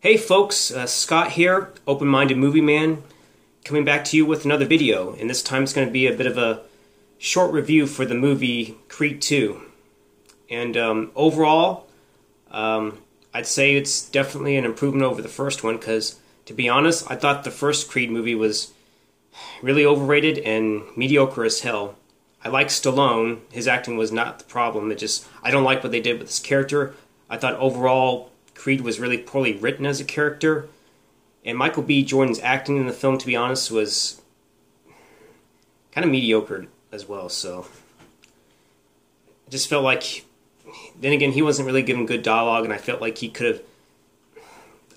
Hey folks, uh, Scott here, Open Minded Movie Man, coming back to you with another video, and this time it's going to be a bit of a short review for the movie Creed 2. And um, overall, um, I'd say it's definitely an improvement over the first one, because to be honest, I thought the first Creed movie was really overrated and mediocre as hell. I like Stallone, his acting was not the problem, it just, I don't like what they did with his character. I thought overall Creed was really poorly written as a character, and Michael B. Jordan's acting in the film, to be honest, was kind of mediocre as well. So I just felt like, then again, he wasn't really given good dialogue, and I felt like he could have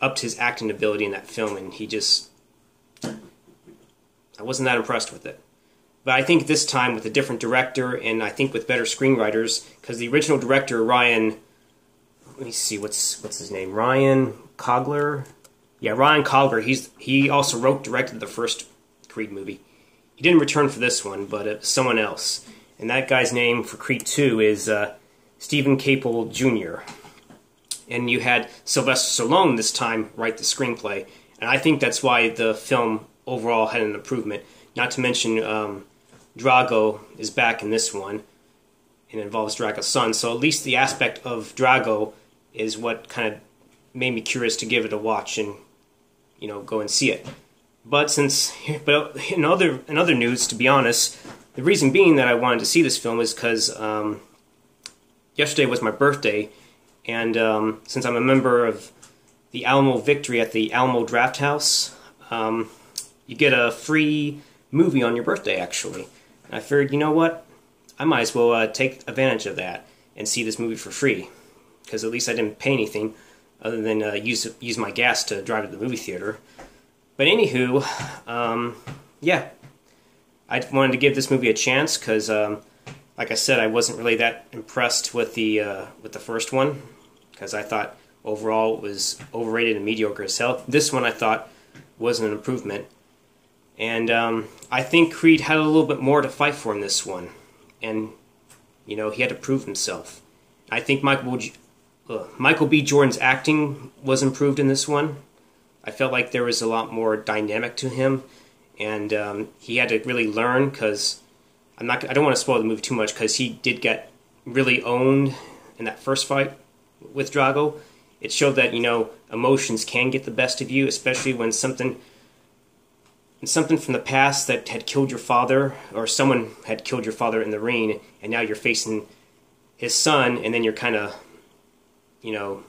upped his acting ability in that film, and he just I wasn't that impressed with it. But I think this time with a different director, and I think with better screenwriters, because the original director Ryan let me see what's what's his name Ryan Coogler. Yeah, Ryan Coogler. He's he also wrote directed the first Creed movie. He didn't return for this one, but uh, someone else. And that guy's name for Creed 2 is uh, Steven Caple Jr. And you had Sylvester Stallone this time write the screenplay. And I think that's why the film overall had an improvement. Not to mention, um, Drago is back in this one and involves Drago's son. So at least the aspect of Drago is what kind of made me curious to give it a watch and you know go and see it. But since, but in other in other news, to be honest, the reason being that I wanted to see this film is because um, yesterday was my birthday, and um, since I'm a member of the Alamo Victory at the Alamo Draft House, um, you get a free movie on your birthday. Actually, and I figured, you know what, I might as well uh, take advantage of that and see this movie for free because at least I didn't pay anything other than uh, use use my gas to drive to the movie theater. But anywho, um, yeah, I wanted to give this movie a chance because, um, like I said, I wasn't really that impressed with the uh, with the first one because I thought overall it was overrated and mediocre as hell. This one I thought was an improvement, and um, I think Creed had a little bit more to fight for in this one, and you know he had to prove himself. I think Michael Michael B. Jordan's acting was improved in this one. I felt like there was a lot more dynamic to him, and um, he had to really learn because I'm not. I don't want to spoil the movie too much because he did get really owned in that first fight with Drago. It showed that you know emotions can get the best of you, especially when something something from the past that had killed your father or someone had killed your father in the ring, and now you're facing his son, and then you're kind of you know,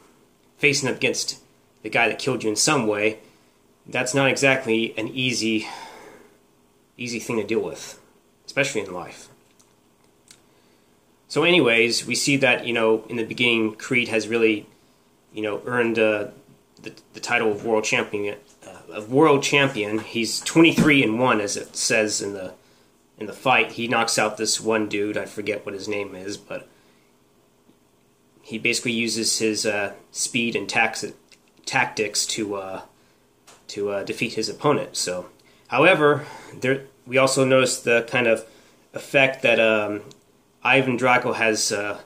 facing up against the guy that killed you in some way, that's not exactly an easy easy thing to deal with, especially in life. So, anyways, we see that you know in the beginning, Creed has really, you know, earned uh, the the title of world champion. Uh, of world champion, he's 23 and one, as it says in the in the fight. He knocks out this one dude. I forget what his name is, but he basically uses his uh, speed and tax- tactics to uh, to uh, defeat his opponent. So, however, there we also notice the kind of effect that um, Ivan Drago has uh,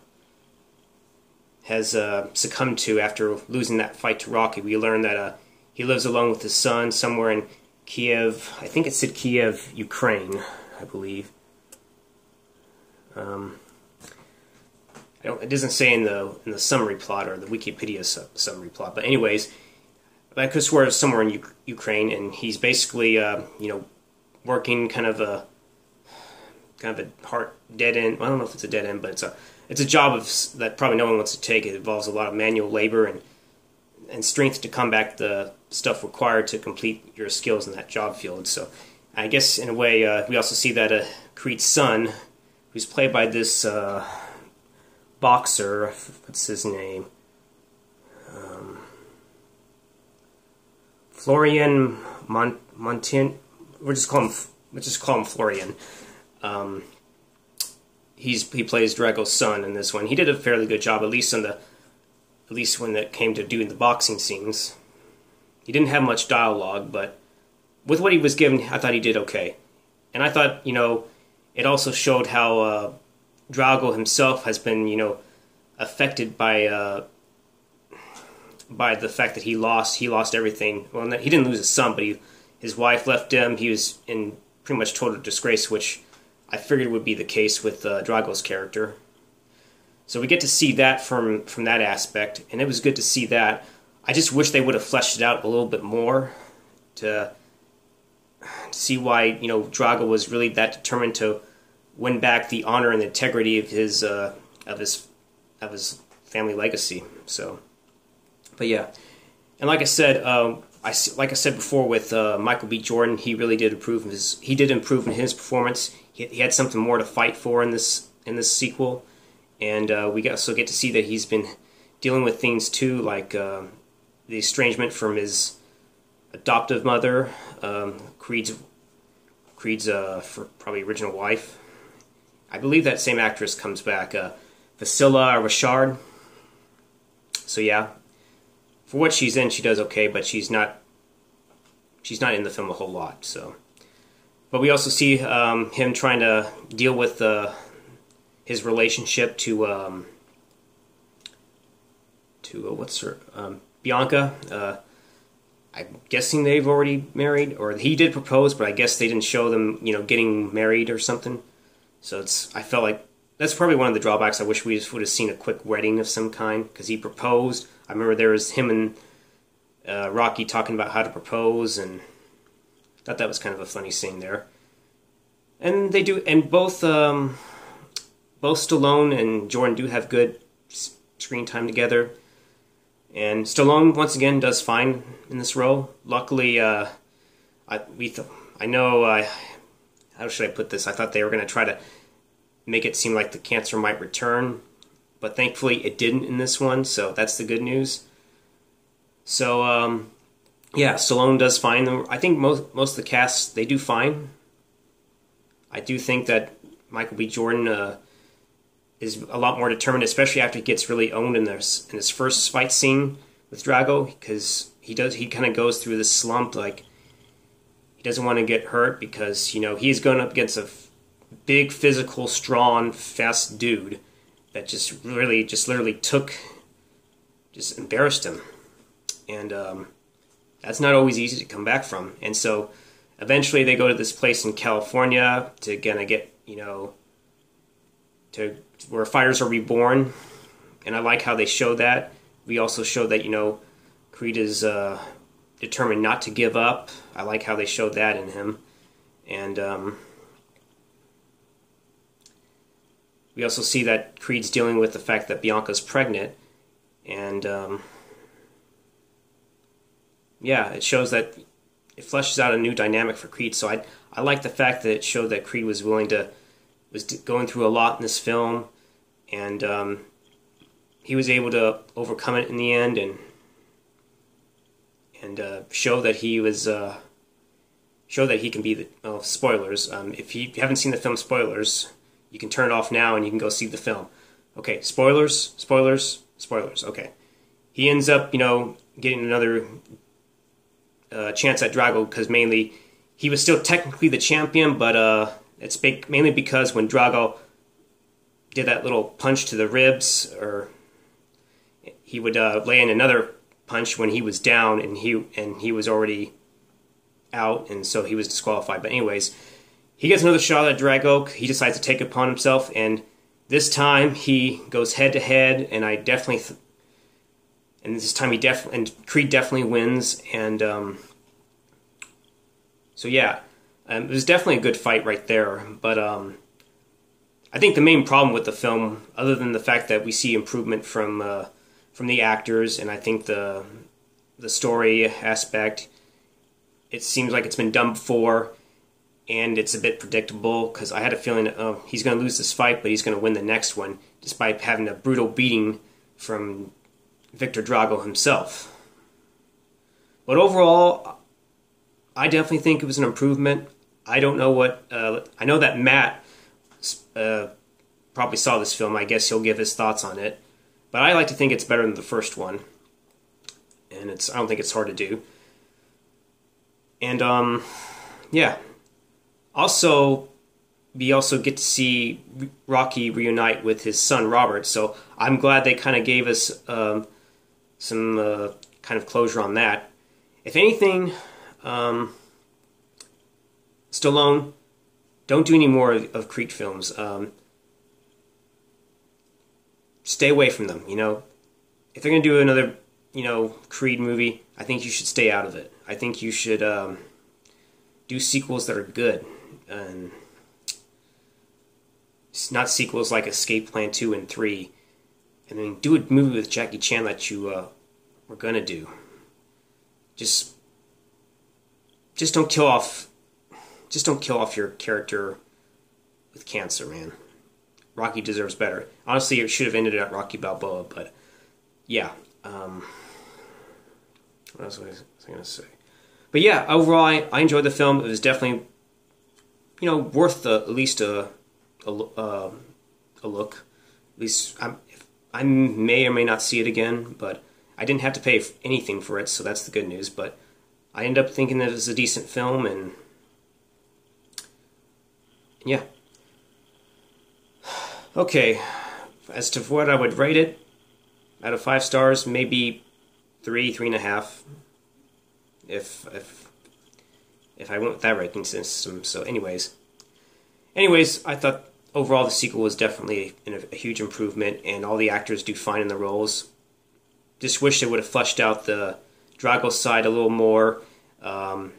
has uh, succumbed to after losing that fight to Rocky. We learn that uh, he lives alone with his son somewhere in Kiev. I think it said Kiev, Ukraine, I believe. Um, it doesn't say in the in the summary plot or the Wikipedia su- summary plot, but anyways, I could swear somewhere in U- Ukraine, and he's basically uh, you know working kind of a kind of a heart dead end. I don't know if it's a dead end, but it's a it's a job of that probably no one wants to take. It involves a lot of manual labor and and strength to combat the stuff required to complete your skills in that job field. So I guess in a way uh, we also see that uh, Creed's son, who's played by this. Uh, boxer. What's his name? Um, Florian Mont Montin. We'll just call him. Let's just call him Florian. Um, he's he plays Drago's son in this one. He did a fairly good job, at least in the, at least when it came to doing the boxing scenes. He didn't have much dialogue, but with what he was given, I thought he did okay. And I thought, you know, it also showed how uh, Drago himself has been, you know, affected by uh, by the fact that he lost he lost everything. Well, he didn't lose his son, but he, his wife left him. He was in pretty much total disgrace, which I figured would be the case with uh, Drago's character. So we get to see that from from that aspect, and it was good to see that. I just wish they would have fleshed it out a little bit more to, to see why you know Drago was really that determined to win back the honor and the integrity of his uh, of his of his family legacy. So, but yeah, and like I said, um, I like I said before with uh, Michael B. Jordan, he really did improve his he did improve in his performance. He, he had something more to fight for in this in this sequel, and uh, we also get to see that he's been dealing with things too, like uh, the estrangement from his adoptive mother, um, Creed's Creed's uh, probably original wife. I believe that same actress comes back, uh, Phylicia Rashad. So yeah, for what she's in, she does okay, but she's not she's not in the film a whole lot. So, but we also see um, him trying to deal with uh, his relationship to um, to uh, what's her um, Bianca. Uh, I'm guessing they've already married, or he did propose, but I guess they didn't show them, you know, getting married or something. So it's I felt like that's probably one of the drawbacks. I wish we would have seen a quick wedding of some kind because he proposed. I remember there was him and uh, Rocky talking about how to propose, and thought that was kind of a funny scene there. And they do, and both um, both Stallone and Jordan do have good screen time together. And Stallone once again does fine in this role. Luckily, uh, I we th- I know uh, how should I put this? I thought they were going to try to make it seem like the cancer might return, but thankfully it didn't in this one, so that's the good news. So, um, yeah, Stallone does fine. I think most most of the cast they do fine. I do think that Michael B. Jordan uh, is a lot more determined, especially after he gets really owned in this in his first fight scene with Drago, because he does he kind of goes through this slump like doesn't want to get hurt because you know he's going up against a big, physical, strong, fast dude that just really, just literally took, just embarrassed him. And um, that's not always easy to come back from. And so eventually they go to this place in California to kind of get, you know, to where fighters are reborn. And I like how they show that. We also show that, you know, Creed is uh, determined not to give up. I like how they showed that in him. And, um, we also see that Creed's dealing with the fact that Bianca's pregnant, and um, yeah, it shows that it fleshes out a new dynamic for Creed. So I I like the fact that it showed that Creed was willing to was going through a lot in this film, and um, he was able to overcome it in the end and and uh, show that he was uh, show that he can be the well, spoilers. Um, if you haven't seen the film, spoilers you can turn it off now and you can go see the film. Okay, spoilers, spoilers, spoilers. Okay. He ends up, you know, getting another uh, chance at Drago because mainly he was still technically the champion, but uh, it's mainly because when Drago did that little punch to the ribs, or he would uh, lay in another punch when he was down and he and he was already out, and so he was disqualified. But anyways, he gets another shot at Drago. He decides to take it upon himself, and this time he goes head to head, and I definitely, th- and this time he definitely, and Creed definitely wins, and um, so yeah, um, it was definitely a good fight right there. But um, I think the main problem with the film, other than the fact that we see improvement from uh, from the actors, and I think the the story aspect, it seems like it's been done before and it's a bit predictable because I had a feeling oh he's going to lose this fight, but he's going to win the next one, despite having a brutal beating from Viktor Drago himself. But overall, I definitely think it was an improvement. I don't know what uh, I know that Matt uh, probably saw this film. I guess he'll give his thoughts on it, but I like to think it's better than the first one, and it's I don't think it's hard to do. And um, yeah, also, we also get to see Rocky reunite with his son Robert. So I'm glad they kind of gave us um, some uh, kind of closure on that. If anything, um, Stallone, don't do any more of, of Creed films. Um, stay away from them. You know, if they're gonna do another, you know, Creed movie, I think you should stay out of it. I think you should um, do sequels that are good, and not sequels like Escape Plan Two and Three. And then do a movie with Jackie Chan that you uh, were gonna do. Just, just don't kill off, just don't kill off your character with cancer, man. Rocky deserves better. Honestly, it should have ended at Rocky Balboa, but yeah. Um, what else was I going to say? But yeah, overall, I, I, enjoyed the film. It was definitely, you know, worth the, at least a, a, uh, a look. At least I'm, I may or may not see it again, but I didn't have to pay anything for it, so that's the good news. But I end up thinking that it was a decent film, and yeah. Okay, as to what I would rate it, out of five stars, maybe three, three and a half. If if if I went with that rating system. So, anyways, anyways, I thought overall the sequel was definitely a, huge improvement, and all the actors do fine in the roles. Just wish they would have fleshed out the Drago side a little more. Um,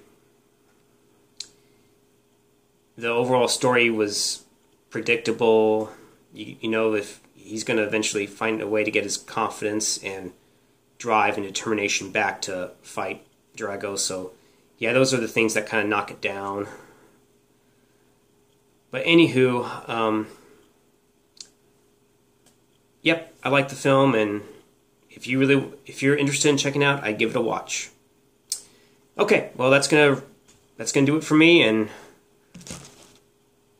the overall story was predictable you, you know if he's going to eventually find a way to get his confidence and drive and determination back to fight Drago. So, yeah, those are the things that kind of knock it down. But anywho, um, yep, I like the film, and if you really, if you're interested in checking out, I give it a watch. Okay, well that's gonna that's gonna do it for me, and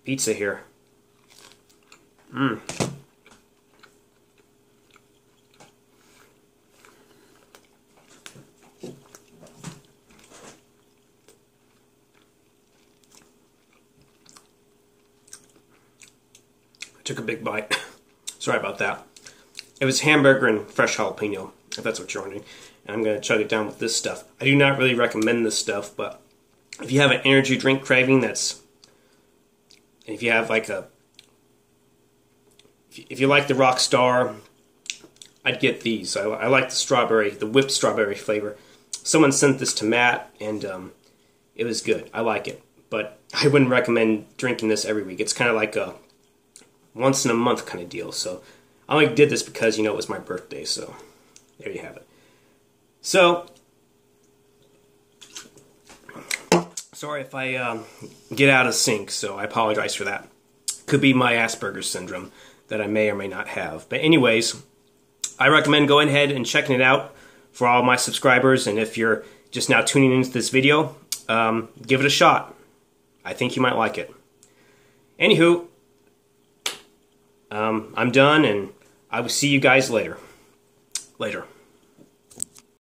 pizza here. Mmm. took a big bite. Sorry about that. It was hamburger and fresh jalapeno, if that's what you're wondering. And I'm going to chug it down with this stuff. I do not really recommend this stuff, but if you have an energy drink craving that's... If you have like a if you like the Rockstar, I'd get these. I, I, like the strawberry, the whipped strawberry flavor. Someone sent this to Matt, and um, it was good. I like it, but I wouldn't recommend drinking this every week. It's kind of like a once in a month kind of deal. So I only did this because you know it was my birthday. So there you have it. So sorry if I um, get out of sync. So I apologize for that. Could be my Asperger's syndrome that I may or may not have. But anyways, I recommend going ahead and checking it out for all my subscribers. And if you're just now tuning into this video, um, give it a shot. I think you might like it. Anywho, um, I'm done, and I will see you guys later. Later.